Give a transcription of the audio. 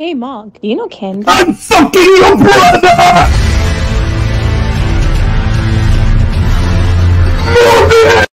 Hey, Mark, do you know Ken? I'm fucking your brother!